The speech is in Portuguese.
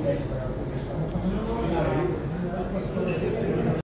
médico para ela começar a